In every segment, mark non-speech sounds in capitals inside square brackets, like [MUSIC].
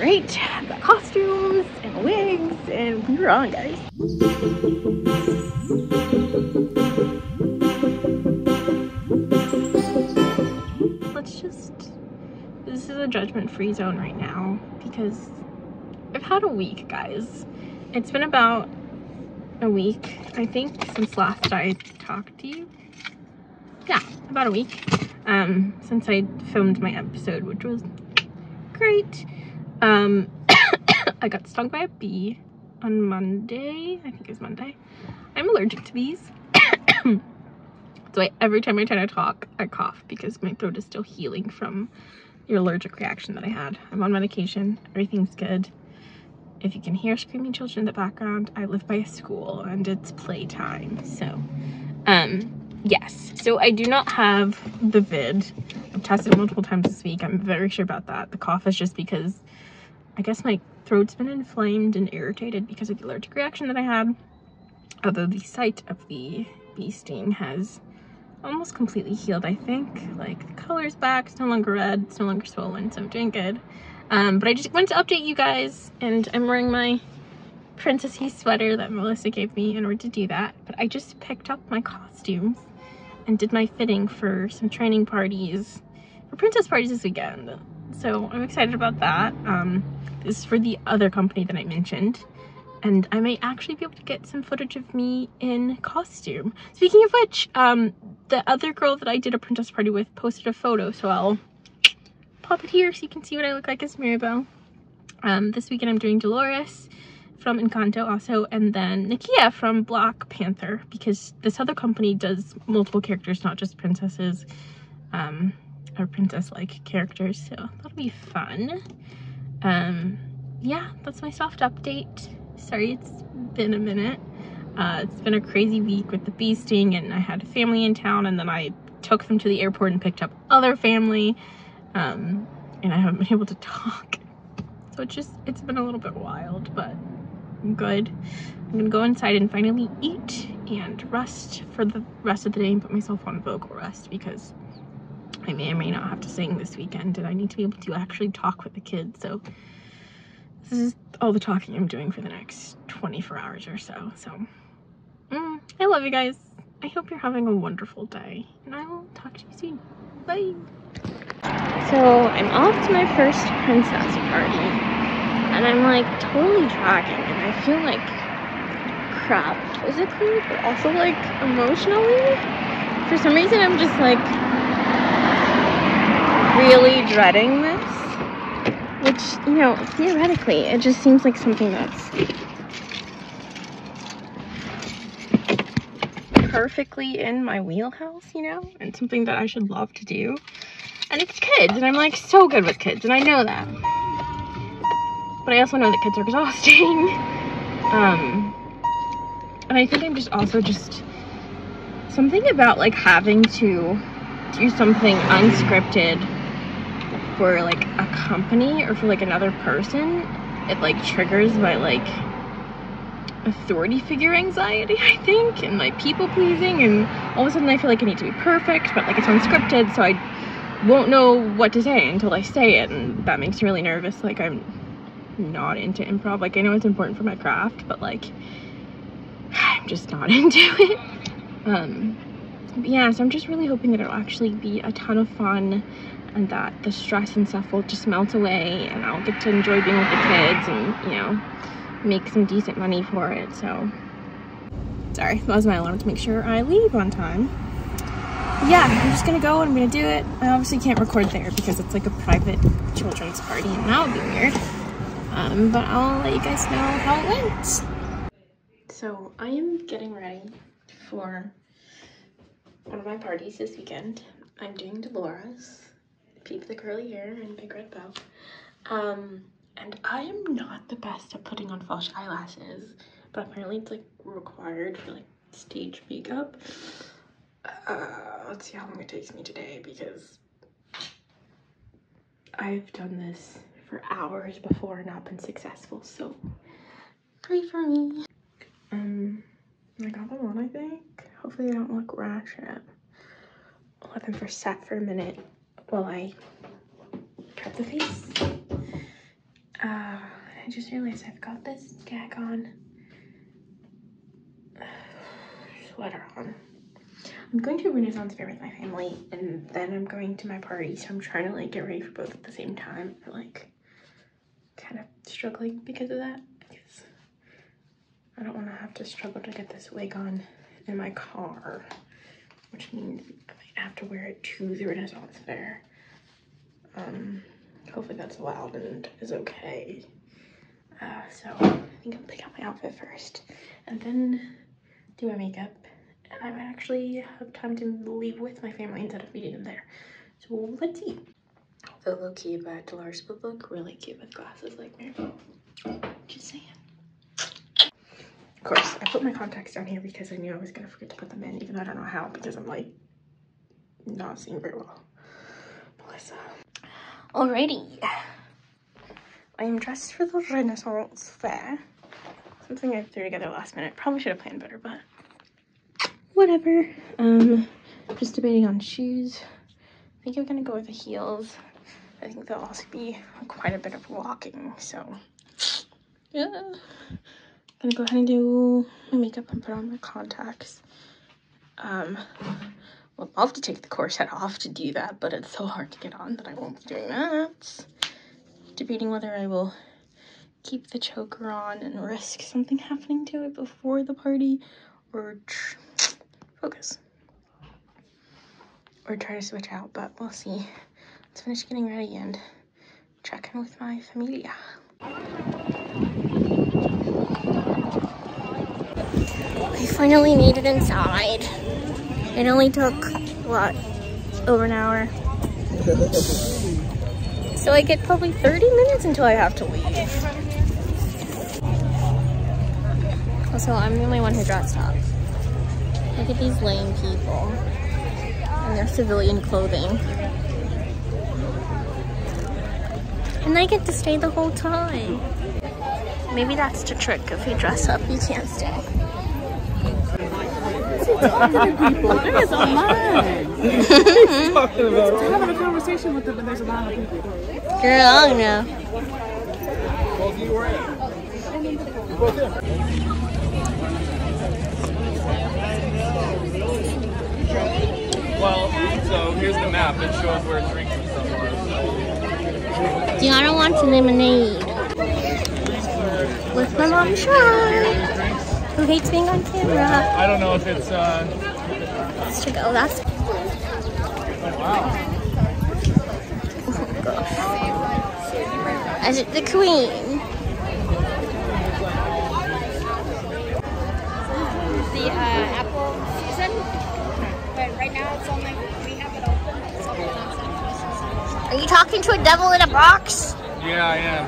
right, I've got costumes and wigs and we're on guys. Let's just, this is a judgment free zone right now because I've had a week guys. It's been about a week, I think, since last I talked to you. Yeah, about a week um, since I filmed my episode, which was great. Um, [COUGHS] I got stung by a bee on Monday. I think it was Monday. I'm allergic to bees. [COUGHS] so I, every time I try to talk, I cough because my throat is still healing from your allergic reaction that I had. I'm on medication. Everything's good. If you can hear screaming children in the background, I live by a school and it's playtime. So, um, yes. So I do not have the vid. I've tested multiple times this week. I'm very sure about that. The cough is just because I guess my throat's been inflamed and irritated because of the allergic reaction that I had. Although the site of the bee sting has almost completely healed, I think. Like the color's back, it's no longer red, it's no longer swollen, so I'm doing good. Um, but I just wanted to update you guys and I'm wearing my princessy sweater that Melissa gave me in order to do that. But I just picked up my costumes and did my fitting for some training parties, for princess parties this weekend. So I'm excited about that. Um, this is for the other company that I mentioned. And I may actually be able to get some footage of me in costume. Speaking of which, um, the other girl that I did a princess party with posted a photo, so I'll pop it here so you can see what I look like as Mirabel. Um, this weekend I'm doing Dolores from Encanto also, and then Nakia from Black Panther, because this other company does multiple characters, not just princesses, um, princess-like characters, so that'll be fun. Um, yeah, that's my soft update. Sorry it's been a minute. Uh, it's been a crazy week with the bee sting, and I had family in town, and then I took them to the airport and picked up other family, um, and I haven't been [LAUGHS] able to talk. So it's just, it's been a little bit wild, but I'm good. I'm gonna go inside and finally eat and rest for the rest of the day and put myself on vocal rest because I may or may not have to sing this weekend and I need to be able to actually talk with the kids. So this is all the talking I'm doing for the next 24 hours or so. So mm, I love you guys. I hope you're having a wonderful day and I will talk to you soon. Bye. So I'm off to my first princess party and I'm like totally dragging and I feel like crap physically but also like emotionally. For some reason I'm just like really dreading this. Which, you know, theoretically it just seems like something that's perfectly in my wheelhouse, you know, and something that I should love to do. And it's kids, and I'm like so good with kids, and I know that. But I also know that kids are exhausting. [LAUGHS] um, and I think I'm just also just something about like having to do something unscripted for like a company or for like another person. It like triggers my like authority figure anxiety, I think, and like people pleasing, and all of a sudden I feel like I need to be perfect, but like it's unscripted, so I won't know what to say until I say it, and that makes me really nervous. Like I'm not into improv. Like I know it's important for my craft, but like I'm just not [LAUGHS] into it. Um, yeah, so I'm just really hoping that it'll actually be a ton of fun and that the stress and stuff will just melt away and I'll get to enjoy being with the kids and, you know, make some decent money for it. So, sorry, that was my alarm to make sure I leave on time. Yeah, I'm just gonna go and I'm gonna do it. I obviously can't record there because it's like a private children's party and that would be weird. Um, but I'll let you guys know how it went. So I am getting ready for one of my parties this weekend. I'm doing Dolores, Peep the Curly Hair, and Big Red Bow. Um, and I am not the best at putting on false eyelashes, but apparently it's like required for like stage makeup. Uh, let's see how long it takes me today because I've done this for hours before and not been successful, so pray for me. Um, I got them on, I think. Hopefully they don't look ratchet. I'll let them for set for a minute while I prep the face. Uh, I just realized I've got this gag on. [SIGHS] Sweater on. I'm going to Renaissance fair with my family and then I'm going to my party. So I'm trying to like get ready for both at the same time. I'm like kind of struggling because of that because I don't want to have to struggle to get this wig on in my car, which means I might have to wear it to the Renaissance fair. Um, hopefully that's allowed and is okay. Uh, so I think I'll pick out my outfit first and then do my makeup and I might actually have time to leave with my family instead of meeting them there. So let's see. The low-key but Dolores would look really cute with glasses like me. Just saying. Of course, I put my contacts down here because I knew I was gonna forget to put them in, even though I don't know how because I'm like not seeing very well. Melissa. Alrighty. I am dressed for the Renaissance Fair. Something I threw together last minute. Probably should have planned better, but whatever. Um, just debating on shoes. I think I'm gonna go with the heels. I think there'll also be quite a bit of walking, so yeah. Gonna go ahead and do my makeup and put on my contacts. Um, I would love to take the corset off to do that, but it's so hard to get on that I won't be doing that. Debating whether I will keep the choker on and risk something happening to it before the party or focus or try to switch out, but we'll see. Let's finish getting ready and check in with my familia. I finally made it inside. It only took, what, over an hour? [LAUGHS] so I get probably 30 minutes until I have to leave. Also, I'm the only one who dressed up. Look at these lame people in their civilian clothing. And I get to stay the whole time. Maybe that's the trick. If you dress up, you can't stay. People. There's a line. [LAUGHS] talking about? having a conversation with them and there's a line of people. Girl, I don't know. Well, so here's the map. It shows where drinks and stuff are. Yeah, I don't want lemonade. With my mom, Sean who hates being on camera. I don't know if it's, uh... Let's check out, that's... Wow. Oh, gosh. As it the queen. The uh, apple season, but right now it's only, we have it open. Are you talking to a devil in a box? Yeah, I am.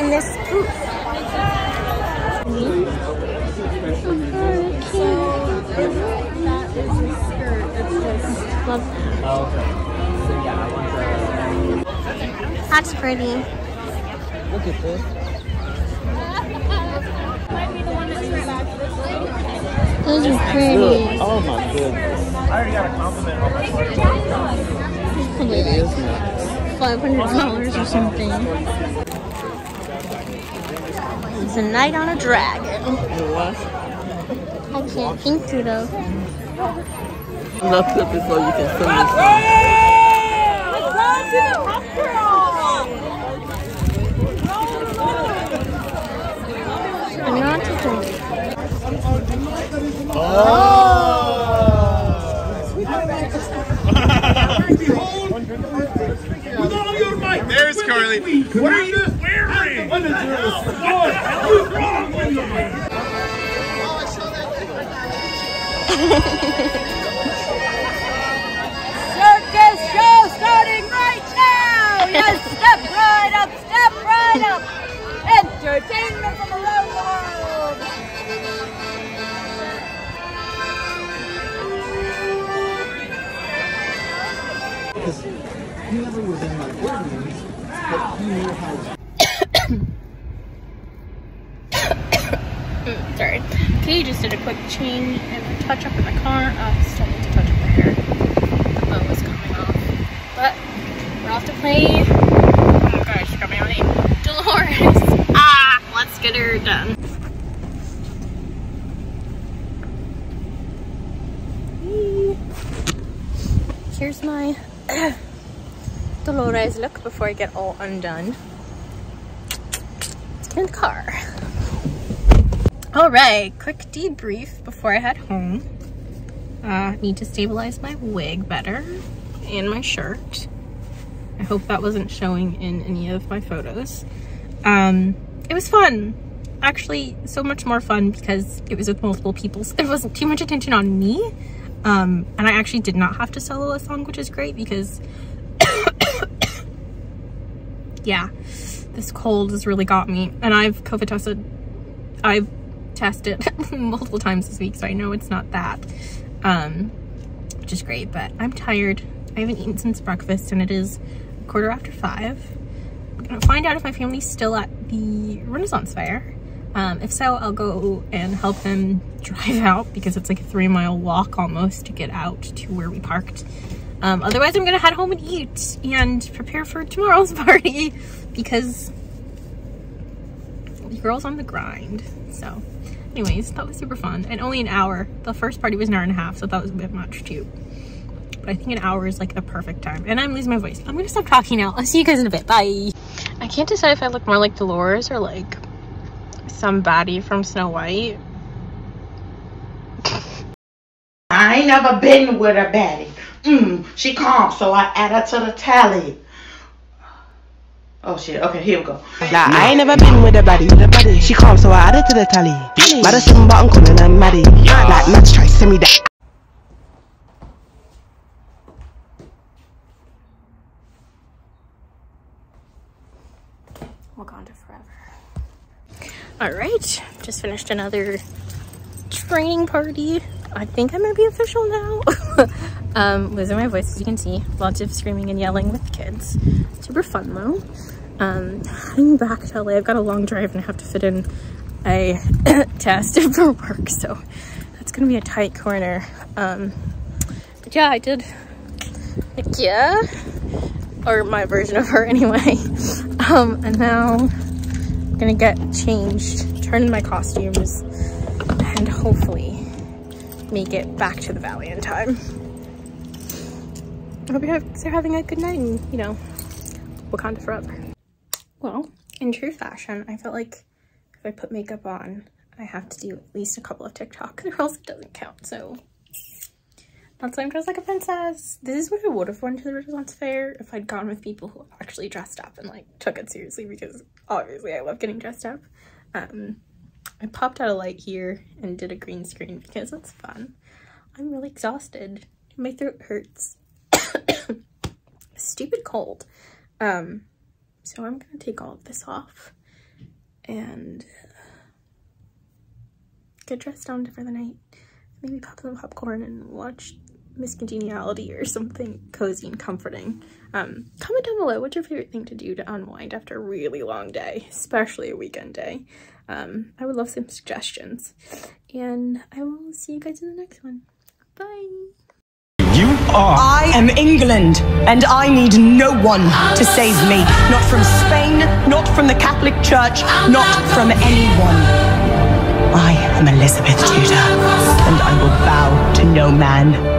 In this booth. Love. Oh, okay. So yeah, I want to... That's pretty. Look at this. Those are pretty. Oh my goodness. I already got a compliment on my. It is nuts. $500 or something. It's a night on a dragon. What? I can't think through though. I'm not clip it so you can sing this song. I'm not to drink. Oh! [LAUGHS] There's Carly. What are you What is wrong with you? Yes, step right up, step right up. Entertainment from around the world. Because he never was in my ordinance, but he knew how Mm, sorry. Katie just did a quick change and touch up in the car. I still need to touch up my hair. The bow is coming off. But we're off to play. Oh my gosh, she got. Dolores. [LAUGHS] Ah, let's get her done. Here's my [CLEARS THROAT] Dolores look before I get all undone in the car. All right, quick debrief before I head home. Uh, need to stabilize my wig better and my shirt. I hope that wasn't showing in any of my photos. Um, it was fun. Actually, so much more fun because it was with multiple people. So [LAUGHS] there wasn't too much attention on me. Um, and I actually did not have to solo a song, which is great because [COUGHS] yeah, this cold has really got me. And I've COVID tested, I've tested [LAUGHS] multiple times this week, so I know it's not that, um, which is great, but I'm tired. I haven't eaten since breakfast and it is quarter after five. I'm gonna find out if my family's still at the Renaissance Fair. Um, if so, I'll go and help them [LAUGHS] drive out because it's like a three mile walk almost to get out to where we parked. Um, otherwise, I'm gonna head home and eat and prepare for tomorrow's [LAUGHS] party because the girl's on the grind. So anyways, that was super fun and only an hour. The first party was an hour and a half, so that was a bit much too. But I think an hour is like the perfect time. And I'm losing my voice. I'm gonna stop talking now. I'll see you guys in a bit. Bye. I can't decide if I look more like Dolores or like some baddie from Snow White. I ain't never been with a baddie. Mm, she calm, so I add her to the tally. Oh shit, okay, here we go. Nah, I ain't never been with a baddie. The baddie. She calm, so I add her to the tally. Madison button calling her Maddie. Like Mads try send me that. Wakanda forever. All right, just finished another training party. I think I might be official now. [LAUGHS] um, losing my voice, as you can see. Lots of screaming and yelling with kids. Super fun though. Um, heading back to LA, I've got a long drive and I have to fit in a [COUGHS] test [LAUGHS] for work, so that's gonna be a tight corner. Um, but yeah, I did, yeah, or my version of her [LAUGHS] anyway. Um, and now I'm gonna get changed, turn in my costumes, and hopefully make it back to the valley in time. I hope you guys are having a good night and, you know, Wakanda forever. Well, in true fashion, I felt like if I put makeup on, I have to do at least a couple of TikTok or else it doesn't count, so that's why I'm dressed like a princess. This is what I would have worn to the Renaissance Fair if I'd gone with people who actually dressed up and like took it seriously because obviously I love getting dressed up. Um, I popped out a light here and did a green screen because it's fun. I'm really exhausted. My throat hurts. [COUGHS] Stupid cold. Um, so I'm gonna take all of this off and get dressed down for the night. Maybe pop some popcorn and watch Miss Congeniality or something cozy and comforting. Um, comment down below what's your favorite thing to do to unwind after a really long day, especially a weekend day. Um, I would love some suggestions. And I will see you guys in the next one. Bye! Are. I am England, and I need no one to save me. Not from Spain, not from the Catholic Church, not from anyone. I am Elizabeth Tudor, and I will bow to no man.